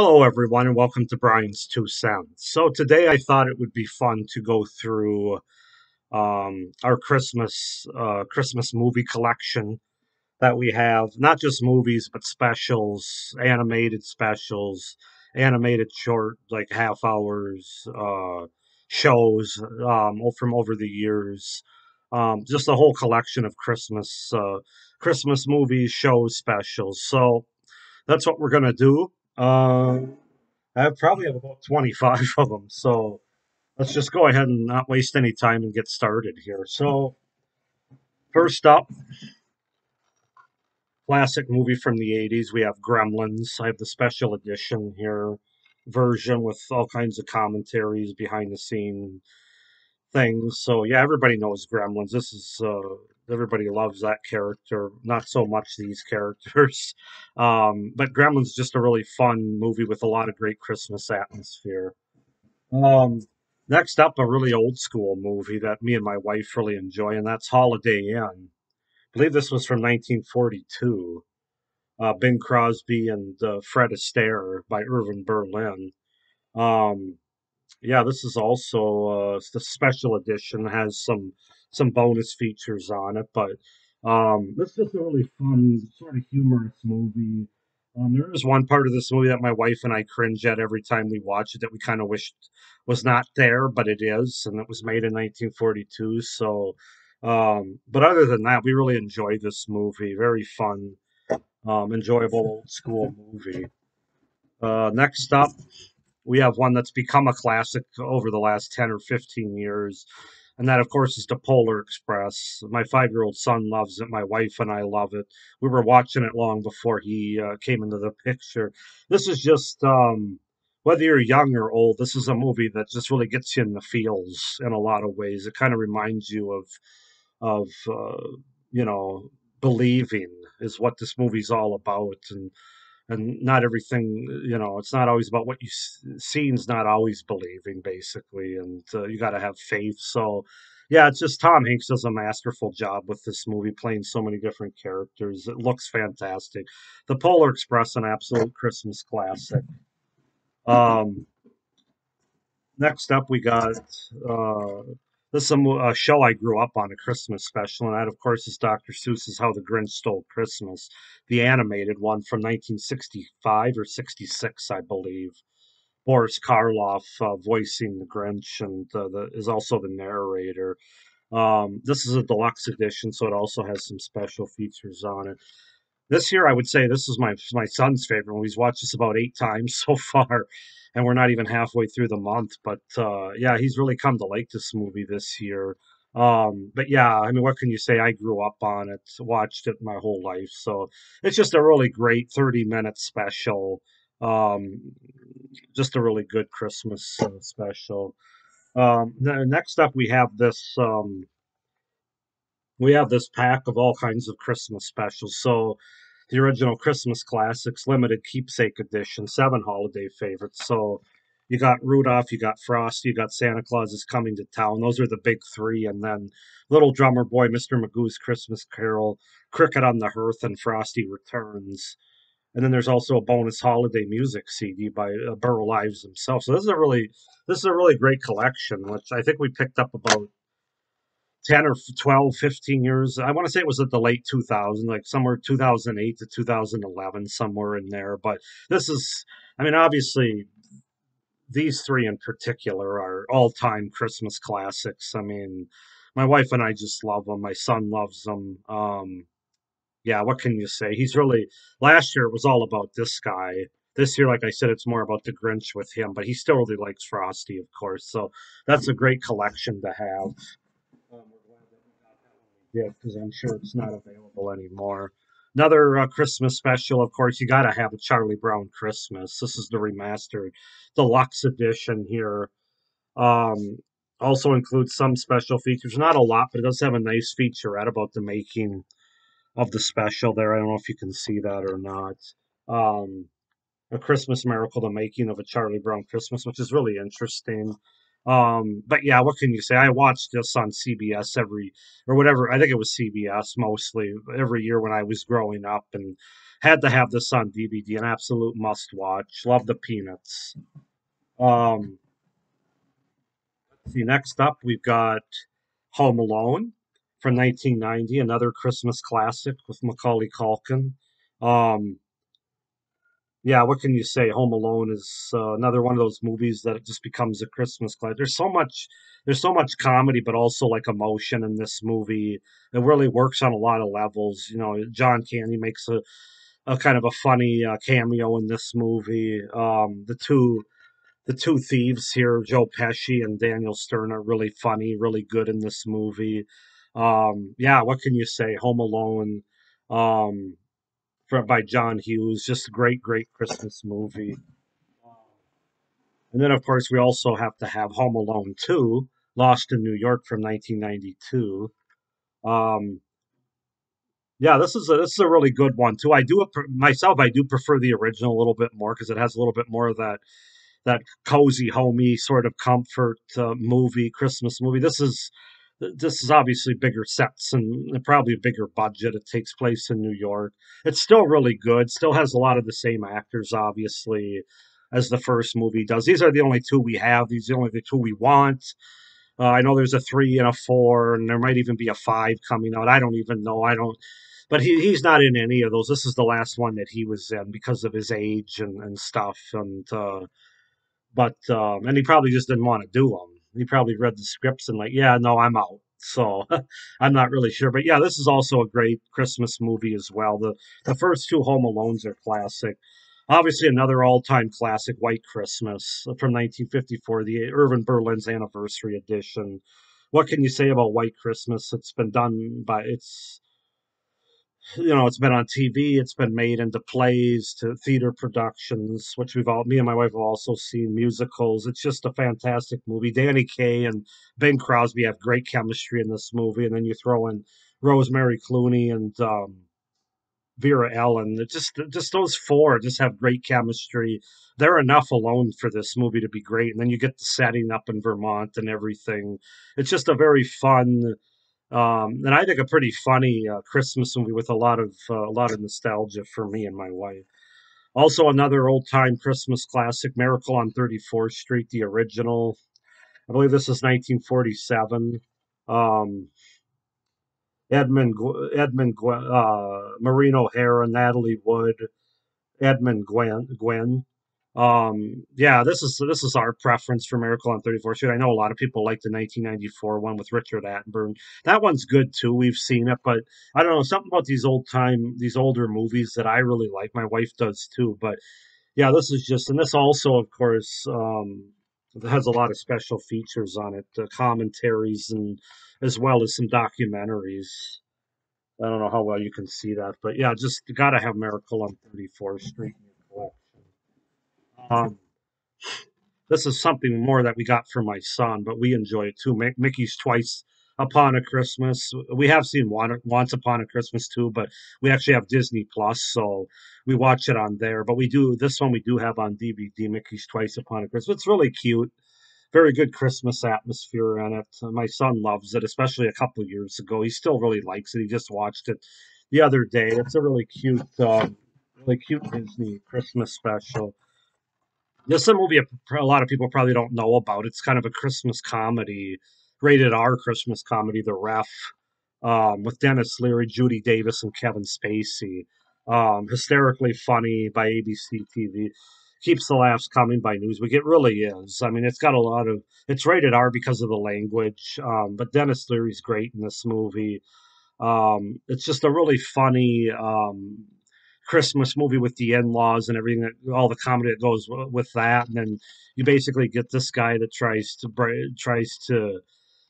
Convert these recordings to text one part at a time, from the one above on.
Hello, everyone, and welcome to Brian's Two Cents. So today I thought it would be fun to go through um, our Christmas uh, Christmas movie collection that we have. Not just movies, but specials, animated specials, animated short, like half hours, uh, shows um, from over the years. Um, just a whole collection of Christmas uh, Christmas movies, shows, specials. So that's what we're gonna do. Uh, I probably have about 25 of them. So let's just go ahead and not waste any time and get started here. So, first up, classic movie from the 80s. We have Gremlins. I have the special edition here version with all kinds of commentaries behind the scene things. So yeah, everybody knows Gremlins. This is uh, everybody loves that character. Not so much these characters, um, but Gremlins just a really fun movie with a lot of great Christmas atmosphere. Um, next up, a really old school movie that me and my wife really enjoy, and that's Holiday Inn. I believe this was from 1942. Uh, Bing Crosby and uh, Fred Astaire by Irving Berlin. Um, yeah, this is also uh, the special edition has some some bonus features on it, but um, this is a really fun, sort of humorous movie. Um, there is one part of this movie that my wife and I cringe at every time we watch it that we kind of wished was not there, but it is, and it was made in 1942. So, um, but other than that, we really enjoyed this movie. Very fun, um, enjoyable old school movie. Uh, next up, we have one that's become a classic over the last 10 or 15 years. And that, of course, is the Polar Express. My five year old son loves it. My wife and I love it. We were watching it long before he uh, came into the picture. This is just, um, whether you're young or old, this is a movie that just really gets you in the feels in a lot of ways. It kind of reminds you of, of uh, you know, believing is what this movie's all about. And and not everything you know it's not always about what you seeing's not always believing basically and uh, you got to have faith so yeah it's just tom hanks does a masterful job with this movie playing so many different characters it looks fantastic. The polar express an absolute christmas classic. Um next up we got uh this is a, show I grew up on, a Christmas special, and that, of course, is Dr. Seuss's How the Grinch Stole Christmas, the animated one from 1965 or 66, I believe. Boris Karloff uh, voicing the Grinch and uh, the, is also the narrator. Um, this is a deluxe edition, so it also has some special features on it. This year, I would say this is my my son's favorite one. He's watched this about eight times so far and we're not even halfway through the month. But uh, yeah, he's really come to like this movie this year. Um, but yeah, I mean, what can you say? I grew up on it, watched it my whole life, so it's just a really great thirty-minute special. Um, just a really good Christmas uh, special. Um, next up, we have this. Um, we have this pack of all kinds of Christmas specials. So the original Christmas classics, limited keepsake edition, seven holiday favorites. So you got Rudolph, you got Frost, you got Santa Claus is coming to town. Those are the big three, and then Little Drummer Boy, Mr. Magoo's Christmas Carol, Cricket on the Hearth, and Frosty Returns. And then there's also a bonus holiday music CD by uh, Burl Ives himself. So this is a really this is a really great collection, which I think we picked up about 10 or 12, 15 years. I want to say it was at the late 2000, like somewhere 2008 to 2011, somewhere in there. But this is, I mean, obviously, these three in particular are all time Christmas classics. I mean, my wife and I just love them. My son loves them. Um, yeah, what can you say? He's really, last year it was all about this guy. This year, like I said, it's more about the Grinch with him, but he still really likes Frosty, of course. So that's a great collection to have. Because I'm sure it's not available anymore. Another uh, Christmas special, of course, you got to have a Charlie Brown Christmas. This is the remastered deluxe edition here. Um, also includes some special features, not a lot, but it does have a nice featurette about the making of the special there. I don't know if you can see that or not. Um, a Christmas Miracle, the making of a Charlie Brown Christmas, which is really interesting. Um, but yeah, what can you say? I watched this on CBS every or whatever. I think it was CBS mostly every year when I was growing up, and had to have this on DVD, an absolute must watch. Love the Peanuts. Um, see, next up we've got Home Alone from 1990, another Christmas classic with Macaulay Culkin. Um, yeah, what can you say? Home Alone is uh, another one of those movies that it just becomes a Christmas classic. There's so much, there's so much comedy, but also like emotion in this movie. It really works on a lot of levels. You know, John Candy makes a, a kind of a funny uh, cameo in this movie. Um, the two, the two thieves here, Joe Pesci and Daniel Stern, are really funny, really good in this movie. Um, yeah, what can you say? Home Alone. Um, from, by John Hughes. Just a great, great Christmas movie. And then, of course, we also have to have Home Alone 2, Lost in New York from 1992. Um, yeah, this is a this is a really good one too. I do myself. I do prefer the original a little bit more because it has a little bit more of that that cozy, homey sort of comfort uh, movie, Christmas movie. This is this is obviously bigger sets and probably a bigger budget. It takes place in New York. It's still really good. Still has a lot of the same actors, obviously, as the first movie does. These are the only two we have. These are the only the two we want. Uh, I know there's a three and a four, and there might even be a five coming out. I don't even know. I don't. But he, he's not in any of those. This is the last one that he was in because of his age and, and stuff. And uh, but um, and he probably just didn't want to do them he probably read the scripts and like, yeah, no, I'm out. So I'm not really sure, but yeah, this is also a great Christmas movie as well. The the first two Home Alones are classic. Obviously, another all-time classic, White Christmas uh, from 1954, the Irving Berlin's anniversary edition. What can you say about White Christmas? It's been done by it's you know, it's been on TV, it's been made into plays, to theater productions, which we've all, me and my wife have also seen musicals. It's just a fantastic movie. Danny Kaye and Bing Crosby have great chemistry in this movie, and then you throw in Rosemary Clooney and um, Vera Ellen. It just, just those four just have great chemistry. They're enough alone for this movie to be great, and then you get the setting up in Vermont and everything. It's just a very fun um, and I think a pretty funny uh, Christmas movie with a lot of uh, a lot of nostalgia for me and my wife. Also, another old time Christmas classic, Miracle on 34th Street, the original. I believe this is 1947. Um, Edmund Edmund uh, O'Hara, Natalie Wood, Edmund Gwenn Gwenn um, yeah, this is this is our preference for Miracle on 34th Street. I know a lot of people like the 1994 one with Richard Attenborough. That one's good too. We've seen it, but I don't know something about these old time these older movies that I really like. My wife does too. But yeah, this is just and this also, of course, um, has a lot of special features on it, uh, commentaries and as well as some documentaries. I don't know how well you can see that, but yeah, just got to have Miracle on 34th Street. Um, this is something more that we got for my son, but we enjoy it too. Mickey's Twice Upon a Christmas. We have seen Once Upon a Christmas too, but we actually have Disney Plus, so we watch it on there. But we do this one we do have on DVD. Mickey's Twice Upon a Christmas. It's really cute. Very good Christmas atmosphere in it. My son loves it, especially a couple years ago. He still really likes it. He just watched it the other day. It's a really cute, um, really cute Disney Christmas special. This is a movie a lot of people probably don't know about. It's kind of a Christmas comedy, rated R Christmas comedy, The Ref, um, with Denis Leary, Judy Davis, and Kevin Spacey. Um, hysterically funny by ABC TV. Keeps the laughs coming by Newsweek. It really is. I mean, it's got a lot of. It's rated R because of the language, um, but Denis Leary's great in this movie. Um, it's just a really funny um, Christmas movie with the in-laws and everything that all the comedy that goes with that, and then you basically get this guy that tries to tries to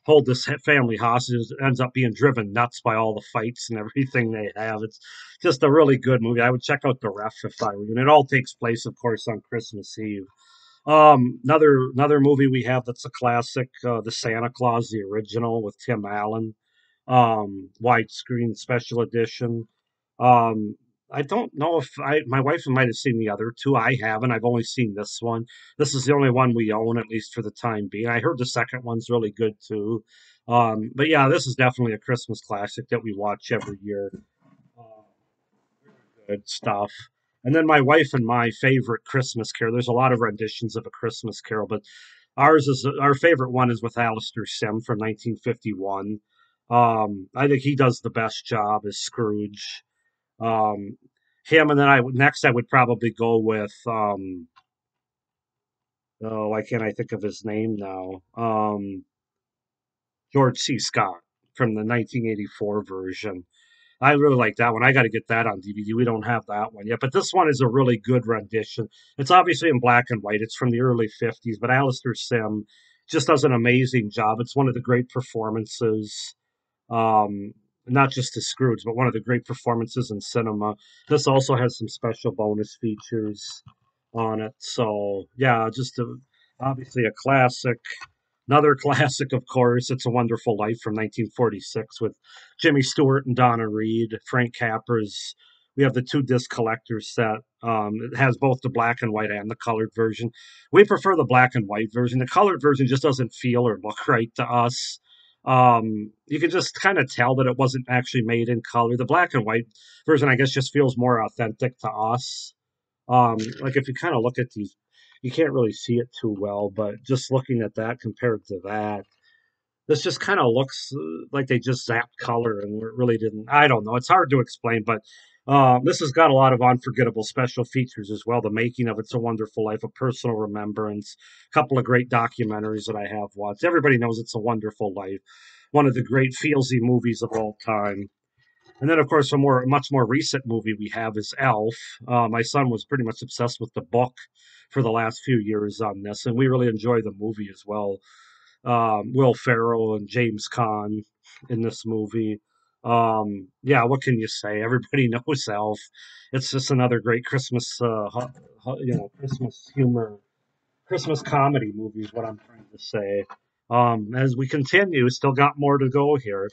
hold this family hostage ends up being driven nuts by all the fights and everything they have. It's just a really good movie. I would check out the ref if I were you. And it all takes place, of course, on Christmas Eve. Um, another another movie we have that's a classic, uh, the Santa Claus, the original with Tim Allen, um, widescreen special edition. Um, I don't know if I my wife might have seen the other two. I haven't. I've only seen this one. This is the only one we own, at least for the time being. I heard the second one's really good too. Um, but yeah, this is definitely a Christmas classic that we watch every year. Uh, good stuff. And then my wife and my favorite Christmas Carol. There's a lot of renditions of a Christmas Carol, but ours is our favorite one is with Alastair Sim from 1951. Um, I think he does the best job as Scrooge. Um, him, and then I next I would probably go with um, oh, why can't I think of his name now? Um, George C. Scott from the 1984 version. I really like that one. I got to get that on DVD. We don't have that one yet, but this one is a really good rendition. It's obviously in black and white. It's from the early 50s, but Alastair Sim just does an amazing job. It's one of the great performances. Um, not just as Scrooge, but one of the great performances in cinema. This also has some special bonus features on it. So yeah, just a, obviously a classic. Another classic, of course, It's a Wonderful Life from 1946 with Jimmy Stewart and Donna Reed, Frank Capra's. We have the two disc collector set. Um, it has both the black and white and the colored version. We prefer the black and white version. The colored version just doesn't feel or look right to us. Um, you can just kind of tell that it wasn't actually made in color. The black and white version, I guess, just feels more authentic to us. Um, like if you kind of look at these, you can't really see it too well, but just looking at that compared to that, this just kind of looks uh, like they just zapped color and it really didn't. I don't know. It's hard to explain, but uh, this has got a lot of unforgettable special features as well. The making of It's a Wonderful Life, a personal remembrance, a couple of great documentaries that I have watched. Everybody knows It's a Wonderful Life, one of the great feelsy movies of all time. And then, of course, a more much more recent movie we have is Elf. Uh, my son was pretty much obsessed with the book for the last few years on this, and we really enjoy the movie as well. Um, Will Ferrell and James Caan in this movie. Um, yeah, what can you say? Everybody knows Elf. It's just another great Christmas, uh, you know, Christmas humor, Christmas comedy movie is what I'm trying to say. Um, as we continue, still got more to go here.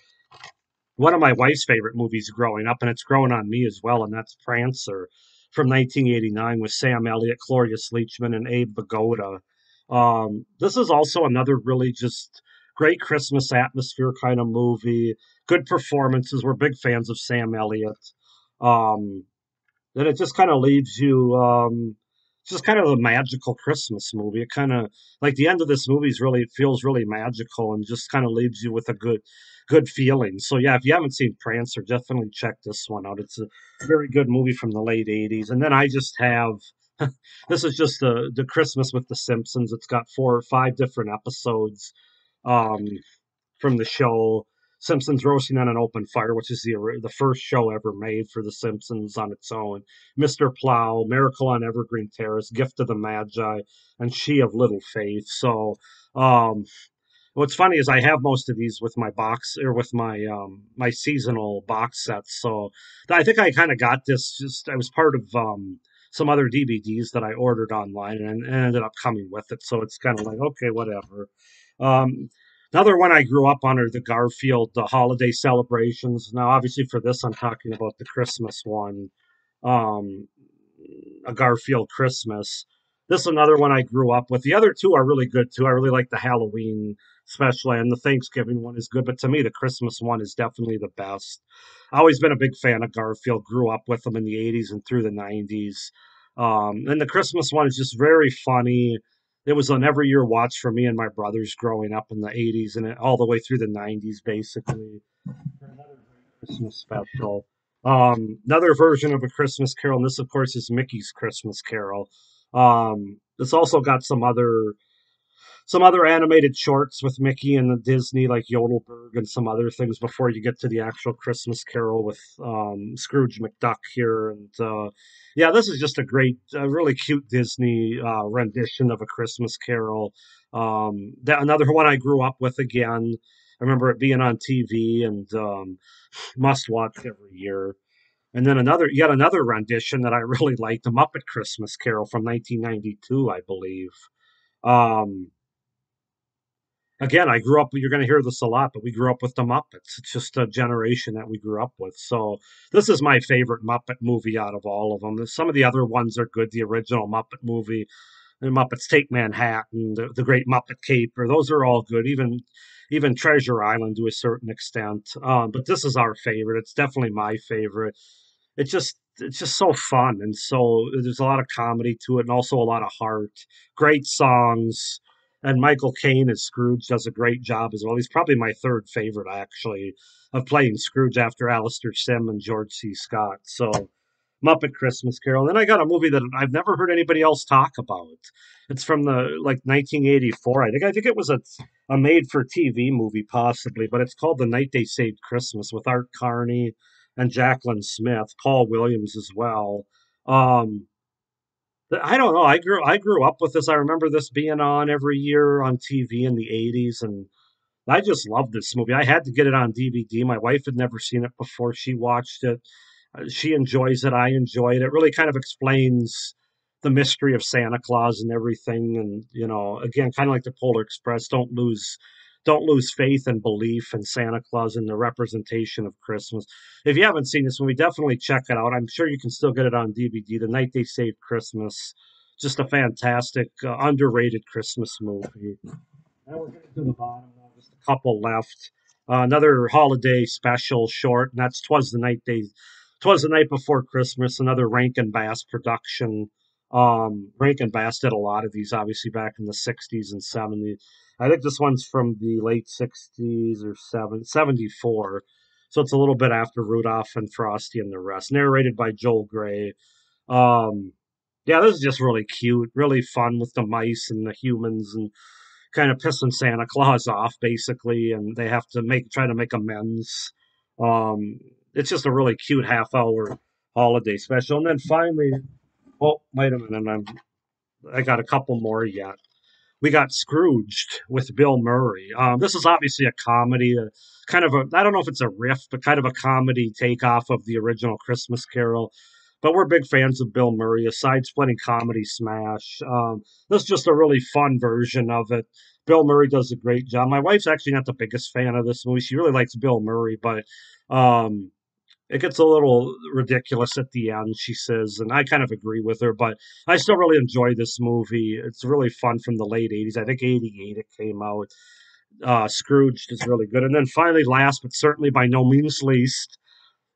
One of my wife's favorite movies growing up, and it's grown on me as well, and that's Prancer from 1989 with Sam Elliott, Cloris Leachman, and Abe Vigoda. Um, this is also another really just great Christmas atmosphere kind of movie. Good performances. We're big fans of Sam Elliott. Um, and it just kind of leaves you um, just kind of a magical Christmas movie. It kind of like the end of this movie is really feels really magical and just kind of leaves you with a good good feeling. So yeah, if you haven't seen Prancer, definitely check this one out. It's a very good movie from the late '80s. And then I just have this is just the the Christmas with the Simpsons. It's got four or five different episodes um, from the show. Simpsons Roasting on an Open Fire, which is the the first show ever made for The Simpsons on its own. Mr. Plow, Miracle on Evergreen Terrace, Gift of the Magi, and She of Little Faith. So, um, what's funny is I have most of these with my box or with my um, my seasonal box sets. So I think I kind of got this just I was part of um, some other DVDs that I ordered online and, and ended up coming with it. So it's kind of like okay, whatever. Um, another one I grew up on are the Garfield the holiday celebrations. Now, obviously, for this, I'm talking about the Christmas one, um, a Garfield Christmas. This is another one I grew up with. The other two are really good too. I really like the Halloween special and the Thanksgiving one is good, but to me, the Christmas one is definitely the best. I've always been a big fan of Garfield. Grew up with them in the '80s and through the '90s. Um, and the Christmas one is just very funny it was an every year watch for me and my brothers growing up in the 80s and all the way through the 90s, basically. Another Christmas special. Um, another version of a Christmas Carol, and this, of course, is Mickey's Christmas Carol. Um, it's also got some other some other animated shorts with Mickey and the Disney, like Yodelberg and some other things before you get to the actual Christmas Carol with um, Scrooge McDuck here. And uh, yeah, this is just a great, uh, really cute Disney uh, rendition of a Christmas Carol. Um, that another one I grew up with again. I remember it being on TV and um, must watch every year. And then another, yet another rendition that I really liked, the Muppet Christmas Carol from 1992, I believe. Um, again, I grew up, you're going to hear this a lot, but we grew up with the Muppets. It's just a generation that we grew up with. So this is my favorite Muppet movie out of all of them. Some of the other ones are good. The original Muppet movie, the Muppets Take Manhattan, the, the Great Muppet Caper, those are all good. Even even Treasure Island to a certain extent. Um, but this is our favorite. It's definitely my favorite. It just it's just so fun and so there's a lot of comedy to it and also a lot of heart. Great songs. And Michael Caine as Scrooge does a great job as well. He's probably my third favorite actually of playing Scrooge after Alastair Sim and George C. Scott. So Muppet Christmas Carol. Then I got a movie that I've never heard anybody else talk about. It's from the like 1984. I think I think it was a, a made for TV movie possibly, but it's called The Night They Saved Christmas with Art Carney and Jaclyn Smith, Paul Williams as well. Um, I don't know. I grew I grew up with this. I remember this being on every year on TV in the 80s and I just loved this movie. I had to get it on DVD. My wife had never seen it before she watched it. Uh, she enjoys it. I enjoy it. It really kind of explains the mystery of Santa Claus and everything. And you know, again, kind of like the Polar Express, don't lose don't lose faith and belief in Santa Claus and the representation of Christmas. If you haven't seen this movie, definitely check it out. I'm sure you can still get it on DVD. The Night They Saved Christmas, just a fantastic, uh, underrated Christmas movie. Now we're getting to the bottom now, just a couple left. Uh, another holiday special short, and that's "Twas the Night They." "Twas the Night Before Christmas," another Rankin Bass production. Um, Rankin Bass did a lot of these, obviously, back in the 60s and 70s. I think this one's from the late 60s or 7, 74. So it's a little bit after Rudolph and Frosty and the rest. Narrated by Joel Grey. Um, yeah, this is just really cute, really fun with the mice and the humans and kind of pissing Santa Claus off, basically. And they have to make try to make amends. Um, it's just a really cute half hour holiday special. And then finally, oh, wait a minute, I'm, I got a couple more yet. We got Scrooged with Bill Murray. Um, this is obviously a comedy, a, kind of a, I don't know if it's a riff, but kind of a comedy takeoff of the original Christmas Carol. But we're big fans of Bill Murray, a side splitting comedy smash. Um, this is just a really fun version of it. Bill Murray does a great job. My wife's actually not the biggest fan of this movie. She really likes Bill Murray, but um, it gets a little ridiculous at the end, she says, and I kind of agree with her, but I still really enjoy this movie. It's really fun from the late 80s. I think 88 it came out. Uh, Scrooged is really good. And then finally, last but certainly by no means least,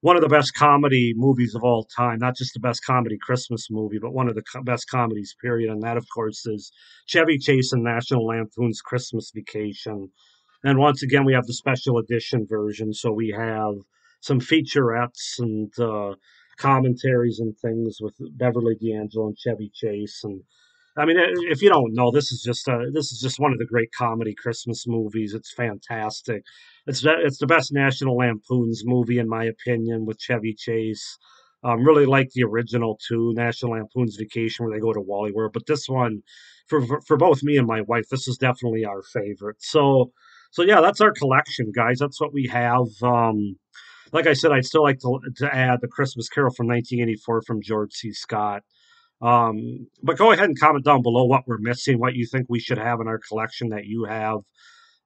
one of the best comedy movies of all time. Not just the best comedy Christmas movie, but one of the co- best comedies, period. And that, of course, is Chevy Chase and National Lampoon's Christmas Vacation. And once again, we have the special edition version. So we have some featurettes and uh, commentaries and things with Beverly D'Angelo and Chevy Chase. And I mean, if you don't know, this is just a, this is just one of the great comedy Christmas movies. It's fantastic. It's it's the best National Lampoon's movie in my opinion with Chevy Chase. Um, really like the original too, National Lampoon's Vacation, where they go to Wally World. But this one, for, for both me and my wife, this is definitely our favorite. So so yeah, that's our collection, guys. That's what we have. Um, like I said, I'd still like to, to add the Christmas Carol from 1984 from George C. Scott. Um, but go ahead and comment down below what we're missing, what you think we should have in our collection that you have,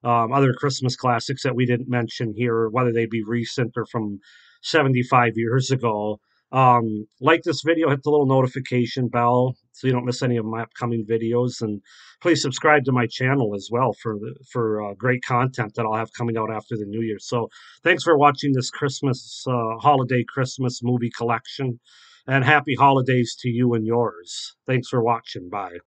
um, other Christmas classics that we didn't mention here, whether they be recent or from 75 years ago. Um, like this video, hit the little notification bell so you don't miss any of my upcoming videos, and please subscribe to my channel as well for the, for uh, great content that I'll have coming out after the New Year. So thanks for watching this Christmas uh, holiday Christmas movie collection, and happy holidays to you and yours. Thanks for watching. Bye.